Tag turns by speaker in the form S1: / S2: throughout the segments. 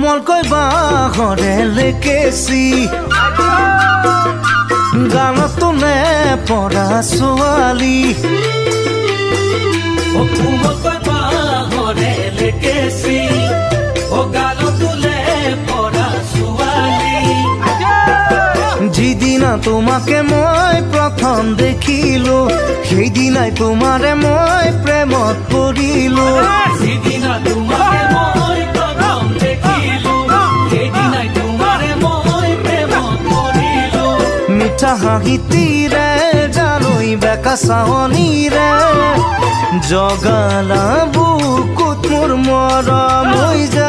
S1: কোমলকৈ বাঁহৰে লেকেচি গানতো নে পৰা ছোৱালী
S2: কোমলকৈ বাঁহৰে
S1: যিদিনা তোমাকে মই প্ৰথম দেখিলো সেইদিনাই তোমাৰে মই প্ৰেমত পৰিলো।
S2: সিদিনা
S1: তোমাৰে হাঁহিতিৰে জানৈ বেকা চাৱনীৰে জগালা বুকুত মোৰ মৰম হৈ জানৈ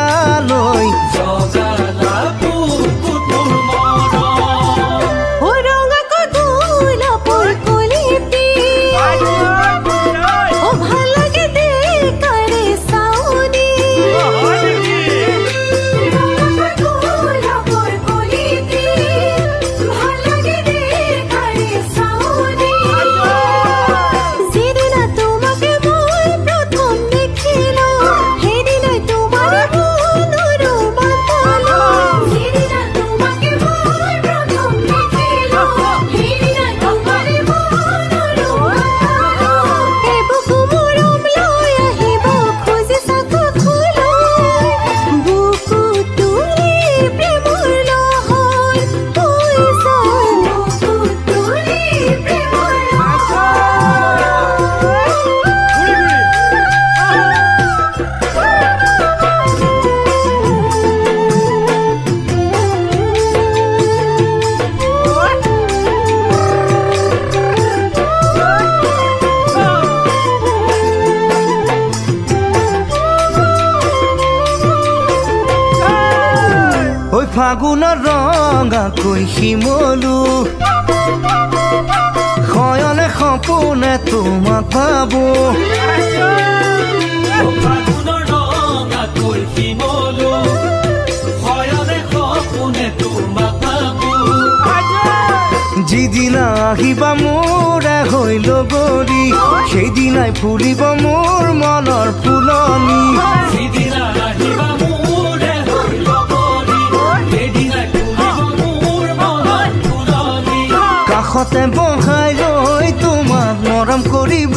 S1: ফাগুনৰ ৰঙাকৈ শিমলু। শয়নে সপোনে তোমাক ভাবো।
S2: ভাবো।
S1: যিদিনা আহিবা মোৰে হৈ লগৰী সেইদিনাই ফুলিব মোৰ মনৰ
S2: ফুলনি
S1: কাষতে বহাই লৈ তোমাক মৰম কৰিব